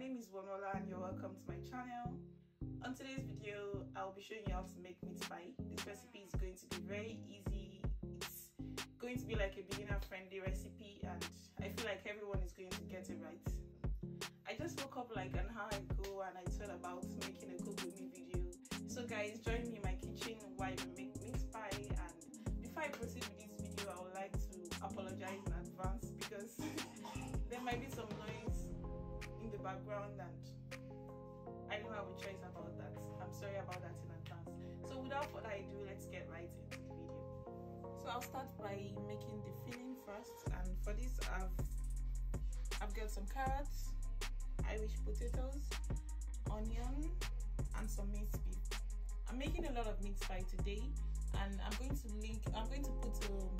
name is Wonuola and you're welcome to my channel. On today's video, I'll be showing you how to make meat pie. This recipe is going to be very easy. It's going to be like a beginner friendly recipe and I feel like everyone is going to get it right. I just woke up like an hour ago and I thought about making a cook with me video. So guys, join me in my kitchen while we make meat pie and before I proceed with this video, I would like to apologize in advance because there might be some background and I don't have a choice about that. I'm sorry about that in advance. So without further ado, let's get right into the video. So I'll start by making the filling first and for this I've I've got some carrots, Irish potatoes, onion and some minced beef. I'm making a lot of meat pie today and I'm going to link I'm going to put a, um,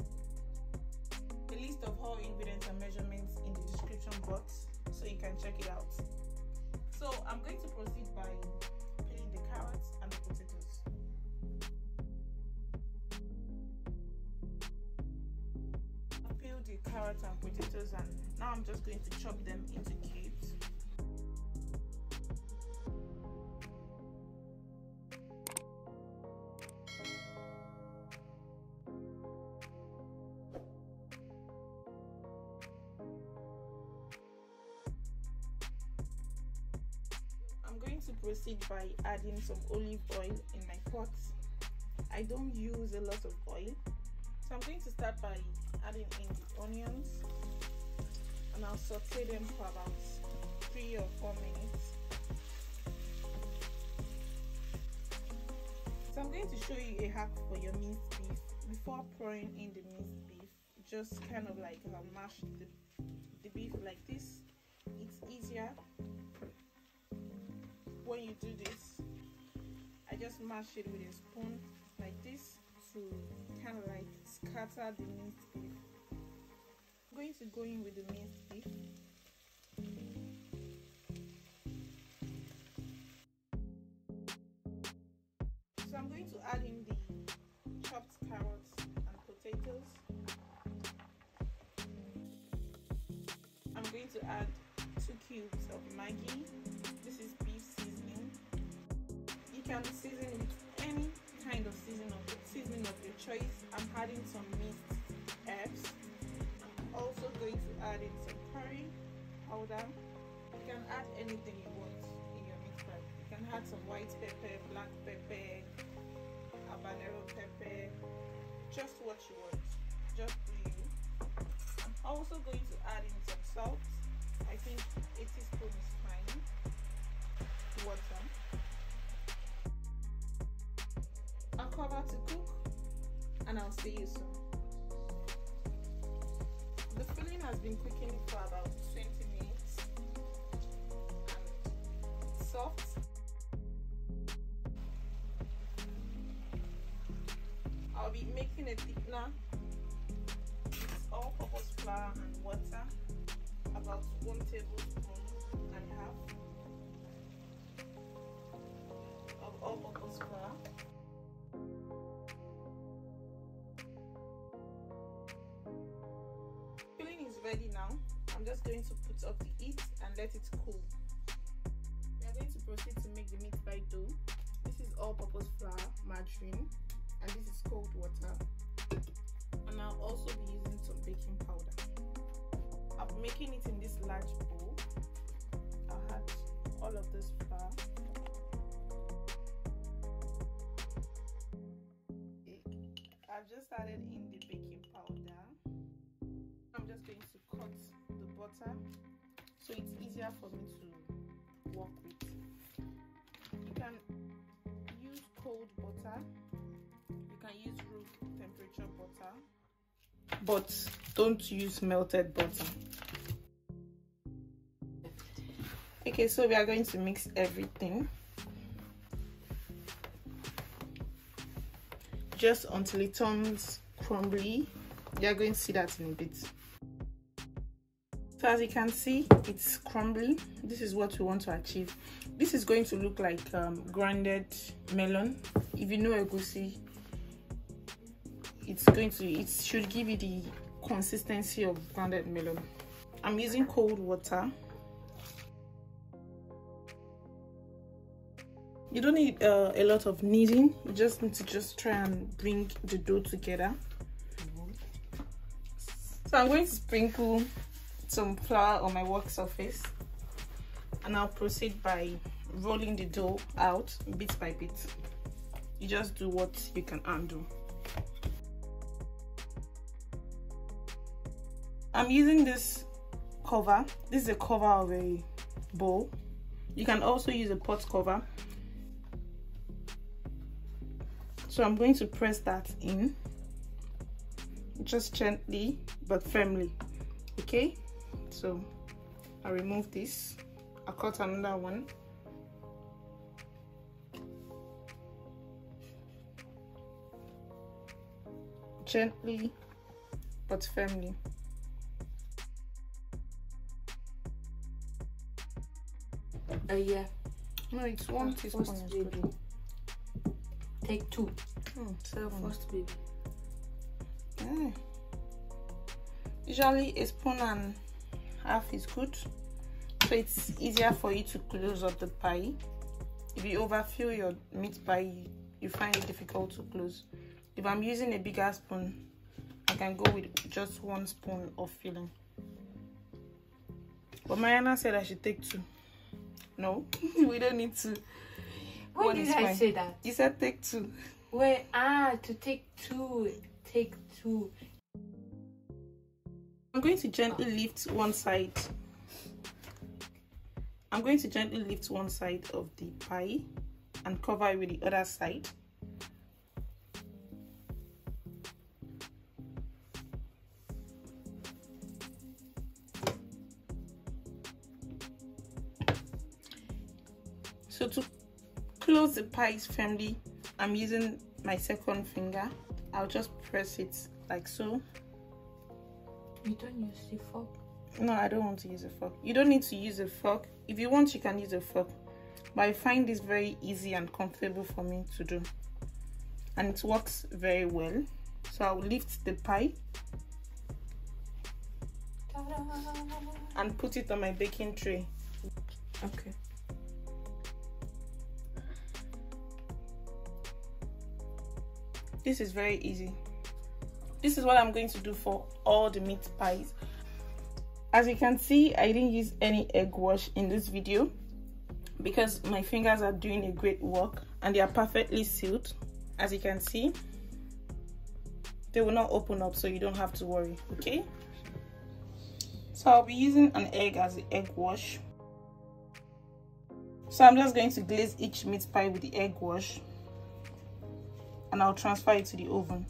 a list of all ingredients and measurements in the description box so you can check it out. So I'm going to proceed by peeling the carrots and the potatoes. I peeled the carrots and potatoes and now I'm just going to chop them into cubes. Proceed by adding some olive oil in my pot. I don't use a lot of oil. So I'm going to start by adding in the onions and I'll saute them for about three or four minutes. So I'm going to show you a hack for your minced beef. Before pouring in the minced beef, just kind of like um, mash the, the beef like this. It's easier when you do this I just mash it with a spoon like this to kind of like scatter the minced beef. I'm going to go in with the minced beef. So I'm going to add in the chopped carrots and potatoes. I'm going to add two cubes of Maggi. This is can season with any kind of seasoning of seasoning of your choice. I'm adding some minced herbs. I'm also going to add in some curry powder. You can add anything you want in your pie. You can add some white pepper, black pepper, habanero pepper, just what you want. Just for you. I'm also going to add in some salt. I think a teaspoon is fine. Water. To cook and I'll see you soon. The filling has been cooking for about 20 minutes and soft. I'll be making a thickener. It's all-purpose flour and water, about one tablespoon and a half of all-purpose ready now. I'm just going to put up the heat and let it cool. We are going to proceed to make the meat pie dough. This is all-purpose flour margarine and this is cold water. And i'll also be using some baking powder. Be making it in this large bowl. I'll add all of this flour. I've just added in the baking powder so it's easier for me to work with. You can use cold butter, you can use room temperature butter, but don't use melted butter. Okay, so we are going to mix everything. Just until it turns crumbly. You are going to see that in a bit so as you can see it's crumbly this is what we want to achieve. This is going to look like um, grounded melon. If you know egusi it's going to it should give you the consistency of grounded melon. I'm using cold water. You don't need uh, a lot of kneading. You just need to just try and bring the dough together. So i'm going to sprinkle some flour on my work surface. And i'll proceed by rolling the dough out bit by bit. You just do what you can undo. I'm using this cover. This is a cover of a bowl. You can also use a pot cover. So i'm going to press that in just gently but firmly okay so i remove this. I cut another one. Gently but firmly. Uh, yeah. No it's one teaspoon take two. Hmm, seven. first baby. Mm. Usually a spoon and half is good. So it's easier for you to close up the pie. If you overfill your meat pie, you find it difficult to close. If I'm using a bigger spoon, I can go with just one spoon of filling. But Mariana said I should take two. No, we don't need to. When one did I fine. say that? You said take two. Wait, ah, to take two take two. I'm going to gently lift one side. I'm going to gently lift one side of the pie and cover it with the other side. So to close the pies firmly, I'm using my second finger I'll just press it like so. You don't use the fork? No, I don't want to use a fork. You don't need to use a fork. If you want, you can use a fork. But I find this very easy and comfortable for me to do. And it works very well. So I'll lift the pie and put it on my baking tray. Okay. this is very easy this is what i'm going to do for all the meat pies. As you can see i didn't use any egg wash in this video because my fingers are doing a great work and they are perfectly sealed. As you can see they will not open up so you don't have to worry okay? So i'll be using an egg as the egg wash. So i'm just going to glaze each meat pie with the egg wash and I'll transfer it to the oven.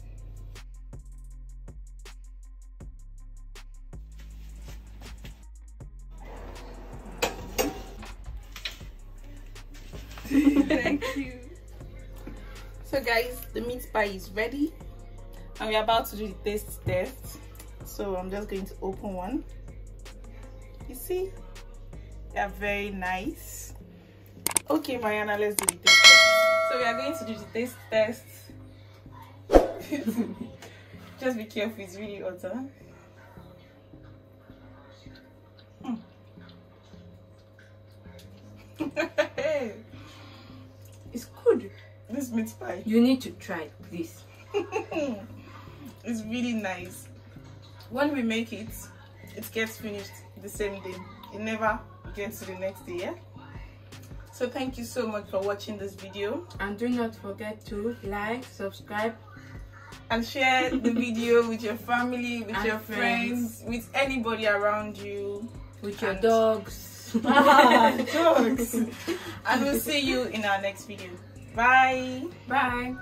Thank you. So guys, the meat pie is ready and we're about to do the taste test. So I'm just going to open one. You see, they're very nice. Okay, Mariana, let's do the taste test. So we are going to do the taste test Just be careful, it's really hot. This meat pie. You need to try this. it's really nice. When we make it, it gets finished the same day. It never gets to the next day, yeah? So thank you so much for watching this video. And do not forget to like, subscribe, and share the video with your family, with and your friends. friends. with anybody around you, with your dogs. dogs. and we'll see you in our next video. Bye. Bye.